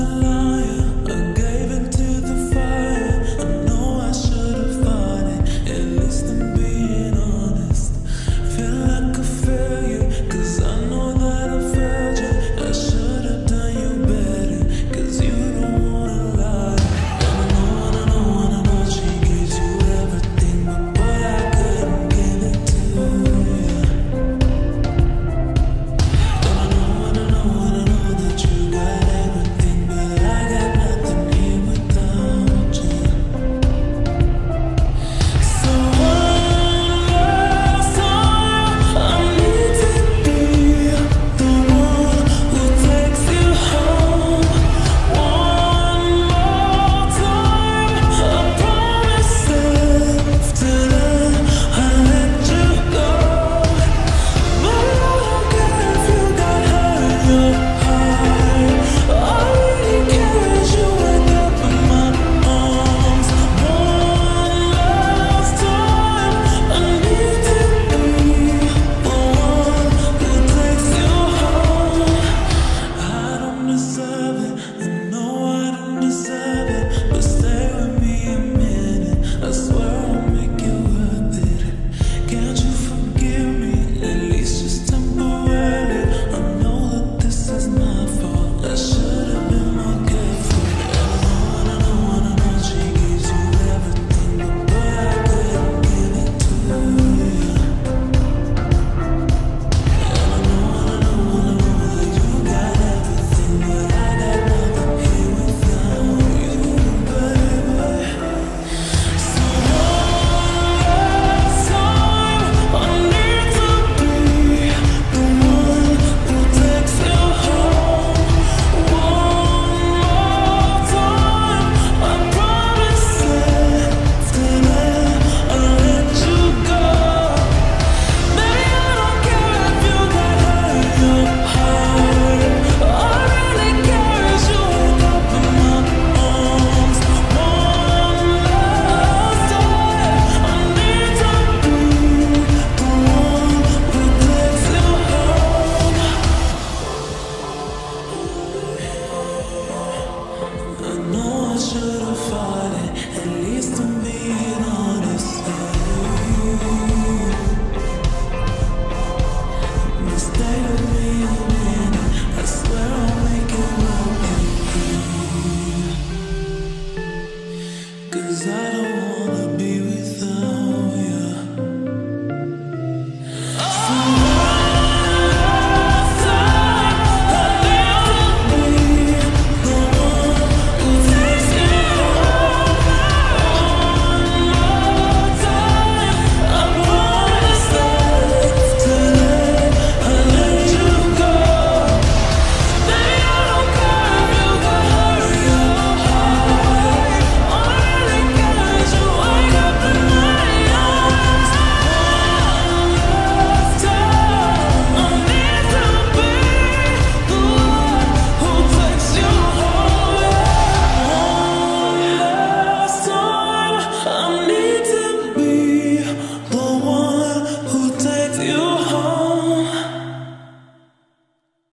love.